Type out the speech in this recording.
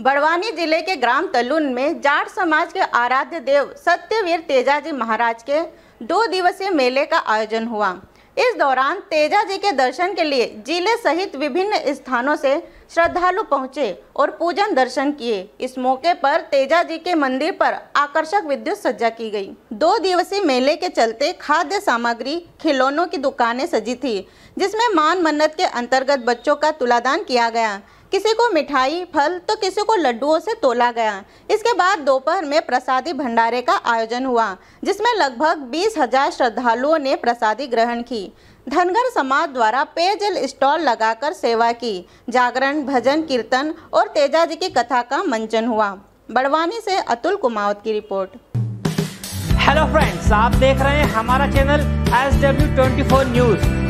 बड़वानी ज़िले के ग्राम तल्लुन में जाट समाज के आराध्य देव सत्यवीर तेजाजी महाराज के दो दिवसीय मेले का आयोजन हुआ। इस दौरान तेजा जी के दर्शन के लिए ज़िले सहित विभिन्न स्थानों से श्रद्धालु पहुँचे और पूजन दर्शन किए। इस मौके पर तेजा जी के मंदिर पर आकर्षक विद्युत सज्जा की गई। दो दिवसीय मेले के चलते खाद्य सामग्री खिलौनों की दुकानें सजी थी, जिसमें मान मन्नत के अंतर्गत बच्चों का तुलादान किया गया। किसी को मिठाई, फल तो किसी को लड्डुओं से तोला गया। इसके बाद दोपहर में प्रसादी भंडारे का आयोजन हुआ, जिसमें लगभग बीस हज़ार श्रद्धालुओं ने प्रसादी ग्रहण की। धनगर समाज द्वारा पेयजल स्टॉल लगाकर सेवा की। जागरण, भजन, कीर्तन और तेजा जी की कथा का मंचन हुआ। बड़वानी से अतुल कुमावत की रिपोर्ट। हेलो फ्रेंड्स आप देख रहे हैं हमारा channel S W twenty four news